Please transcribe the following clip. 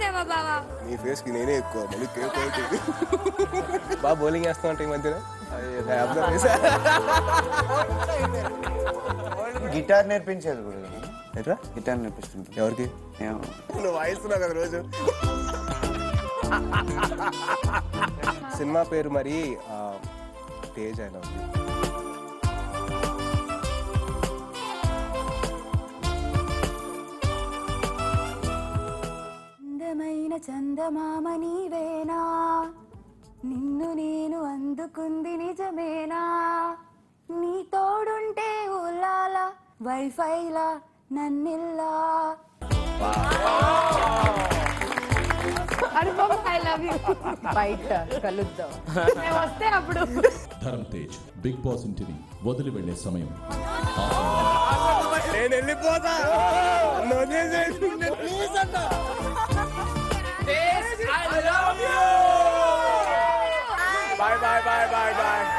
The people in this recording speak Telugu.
బావా బావా? నీ ఫేస్కి నేనే ఎక్కువ మళ్ళీ కేక్ అవుతుంది బాగా బౌలింగ్ వేస్తా ఉంటాయి ఈ చేసా గిటార్ నేర్పించేది కూడా ఎట్లా? గిటార్ నేర్పిస్తుంది. ఎవరికి. నువ్వు వాయిస్తున్నావు కదా రోజు. సినిమా పేరు మరి ఆ, తేజ్ అయినా చందమామ నీవేనా నిన్ను నేను అందుకుంది నిజమేనా? నీ తోడుంటే ఉల్లాల వైఫైలా? నన్నిల్లా? ఐ లవ్ యూ బయట కలుద్దాం. మేము వస్తే అప్పుడు. ధరమ్ తేజ్ బిగ్ బాస్ ఇంటిని వదిలి వెళ్ళే సమయం. నేను వెళ్ళిపోతా. bye, bye, bye, bye.